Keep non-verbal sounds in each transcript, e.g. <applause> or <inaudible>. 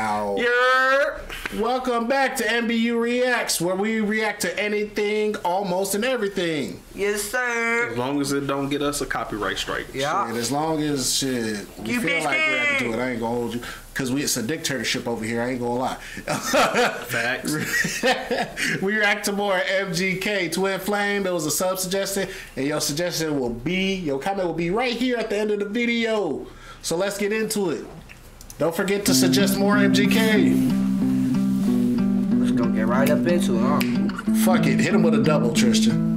Ow. Yeah. Welcome back to NBU Reacts, where we react to anything, almost, and everything. Yes, sir. As long as it don't get us a copyright strike. Yeah. And as long as shit, we You feel bitch like gang. reacting to do it, I ain't gonna hold you. Cause we it's a dictatorship over here. I ain't gonna lie. <laughs> Facts. <laughs> we react to more MGK Twin Flame. There was a sub suggestion, and your suggestion will be your comment will be right here at the end of the video. So let's get into it. Don't forget to suggest more MGK. Let's go get right up into it, huh? Fuck it, hit him with a double, Tristan.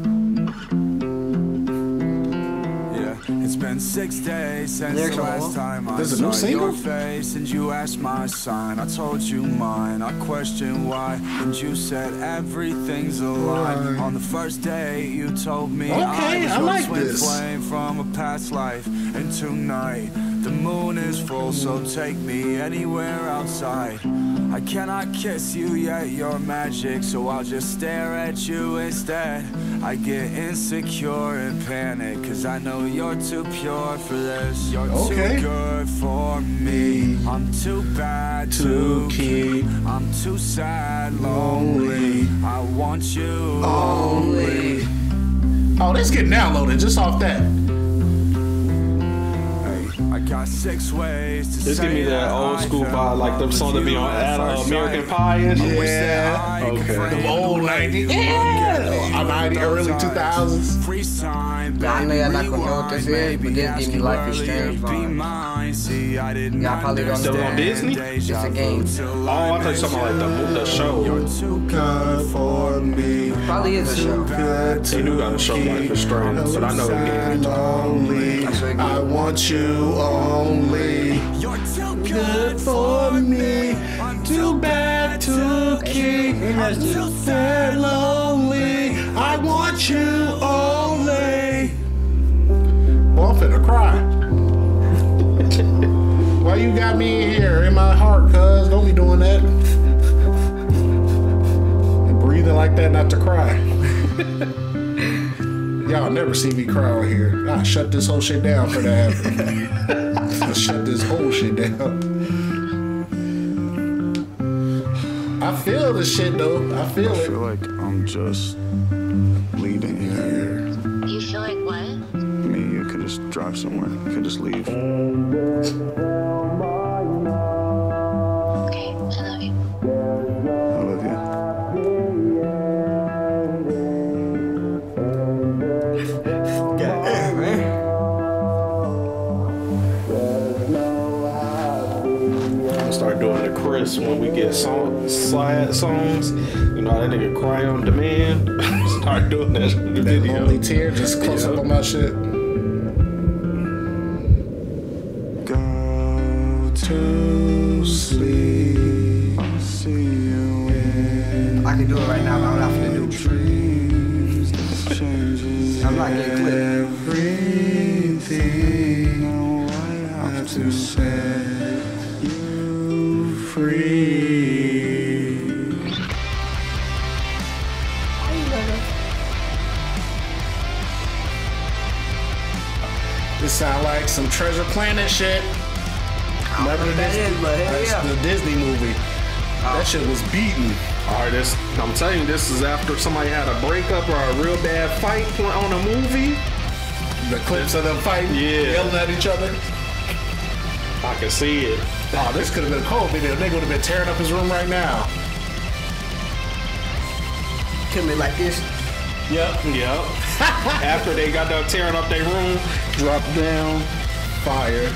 Yeah, it's been six days since Lyrics the last time I This is a new saw single? your face and you asked my sign. I told you mine. I questioned why, and you said everything's a lie. On the first day, you told me Okay, I was I like this. flame from a past life. And tonight, the moon is full, so take me anywhere outside. I cannot kiss you yet, you're magic, so I'll just stare at you instead. I get insecure and panic, cause I know you're too pure for this. You're Okay. too good for me. I'm too bad to keep. I'm too sad, lonely. I want you only. Oh, this getting downloaded just off that. Hey, six ways to This give me that old school vibe, like love them with songs that be on at Ad- first American. Pie and shit. Wish that I could Okay. frame Them old 90s. you Yeah. look I'm 90s, with early 2000s. eyes. Freeze time, Yeah, I know y'all not gonna know what this baby, is, but this rewind, give me maybe Life is ask you Strange earlier, be vibes. See, I didn't Y'all probably don't know Still on Disney? It's a game. Oh, I thought you were talking about like the, the show. You're too Good for me. Probably is a show. Good They do got a show Life is Strange, but I know the game. Lonely. I want you only. You're too Good for me. I'm Too bad to keep. That's Too just- sad, lonely. I want you only. Well, I'm finna cry. <laughs> Why you got me in here in my heart, cuz? Don't be doing that. <laughs> And breathing like that not to cry. <laughs> Y'all never see me cry out here. I shut this whole shit down for that. I <laughs> shut this whole shit down. I feel the shit though. I feel I it. I feel like I'm just leaving here. You feel like what? Me, you could just drive somewhere. You could just leave. Doing the Chris when we get song, sad songs. You know, that nigga cry on demand. <laughs> start doing that in the That video. lonely tear just close up on my shit. Go To sleep. I'll see you in I can do it right now, but I'm not finna do it. dreams. I'm not getting clipped. Everything Now I have to set This sound like some Treasure Planet shit. Remember the Disney, is, but hell that's yeah. the Disney movie? That oh. shit was beaten. All right, this I'm telling you, this is after somebody had a breakup or a real bad fight pl- on a movie. The clips of them fighting, Yeah. yelling at each other. I can see it. Oh, this could have been a cold video. Nigga would have been tearing up his room right now. Kill me like this. Yep. Yep. <laughs> after they got done tearing up their room, Drop down. Fire.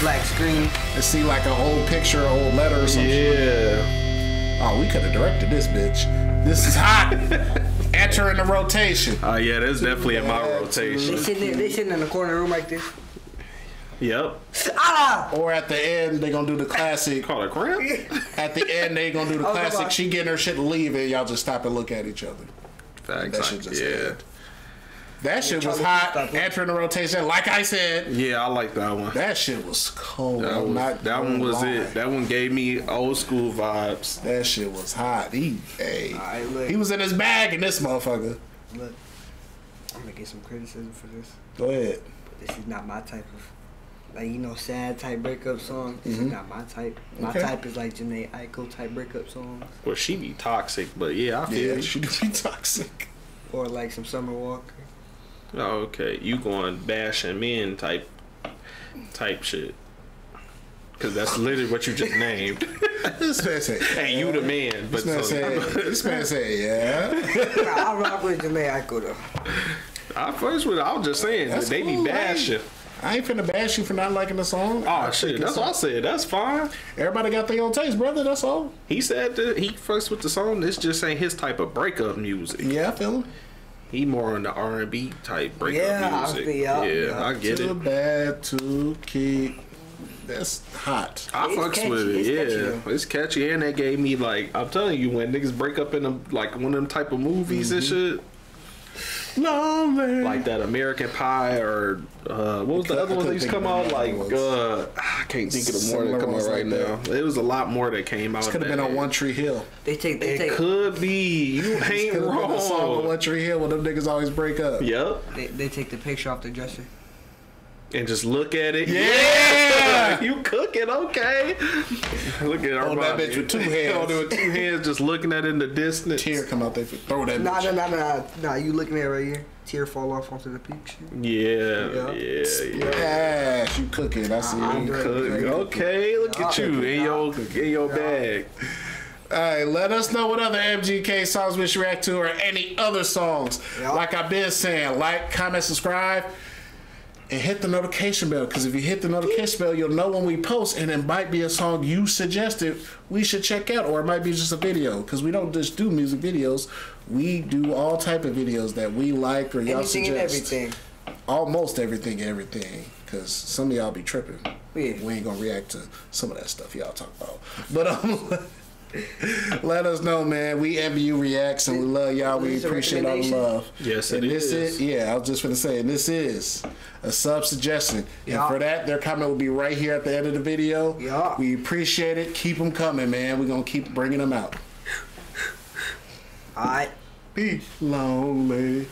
Black screen. And see like an old picture, old letter or something. yeah. Oh, we could have directed this bitch. This is hot. <laughs> Enter in the rotation. Oh yeah, that's definitely in my They rotation. sitting, there, they sitting in the corner of the room like this. Yep. Ah! Or at the end, they gonna do the classic. Call it cramp. At the end, they gonna do the <laughs> I classic. She getting her shit to leave, and y'all just stop and look at each other. Facts. That shit just yeah. yeah. That shit was hot. stop it. Entering the rotation, like I said, Yeah, I like that one. that shit was cold. That, was, not that one was lie. it. That one gave me old school vibes. That shit was hot. He, hey, Alright, look. he was in his bag in this motherfucker. Look, I'm gonna get some criticism for this, Go ahead. but this is not my type of like you know sad type breakup songs. This is not my type. My Mm-hmm. Okay. type is like Jhené Aiko type breakup songs, Well, she be toxic, but yeah, I feel Yeah, you. she do be toxic. or like some Summer Walker. Oh, okay. You going bashing men type type shit. Cause that's literally what you just named. <laughs> This man said, hey, you the man, but This man so, said, this man said, yeah. Nah, I rock with Jhené Aiko though. I first with I was just saying That's that they cool, be bashing. I ain't finna bash you for not liking the song. I Oh shit, that's it's- what I said. That's fine. Everybody got their own taste, brother. That's all. He said that he fucks with the song. This just ain't his type of breakup music. Yeah, I feel him. He more on the R and B type breakup Yeah, I music. feel- yeah, yeah, yeah. I get Too it. bad to keep. That's hot. I It's fucks catchy, with it. it's yeah, catchy, it's catchy, and they gave me like I'm telling you when niggas break up in a, like one of them type of movies and Mm-hmm. shit, Lonely. like that American Pie or uh, what was the other one that used to come out like other uh, I can't think of the more Similar that come out right like now. It was a lot more that came out. This could have been on One Tree Hill. They take they It take could be. You <laughs> ain't Could have been a song on. One Tree Hill when them niggas always break up. Yep. they, they take the picture off the dresser. And just look at it. Yeah! <laughs> you cooking, okay. Look at her. On that bitch with two <laughs> hands. On it with two hands, just looking at it in the distance. Tear come out there. Throw that Nah, bitch. nah, nah, nah, nah. You looking at it right here? Tear fall off onto the picture. Yeah, Yeah. yeah, yeah. Yes, you cooking. I see I'm you. good. Cook. Okay, look at you in your in your bag. All right, let us know what other MGK songs we should react to or any other songs. Yeah. Like I've been saying, like, comment, subscribe, and hit the notification bell. Because if you hit the notification bell, you'll know when we post, and it might be a song you suggested we should check out, or it might be just a video. Because we don't just do music videos, we do all type of videos that we like or y'all suggest. everything. Almost everything, everything. Because some of y'all be tripping. Yeah. We ain't gonna react to some of that stuff y'all talk about. But um, <laughs> <laughs> let us know, man. We NBU reacts and we love y'all. We This is a appreciate all the love. Yes, and it this is. Yeah, I was just gonna say, and this is a sub suggestion. Yeah. And for that, their comment will be right here at the end of the video. Yeah. We appreciate it. Keep them coming, man. We're gonna keep bringing them out. All right. Peace, lonely.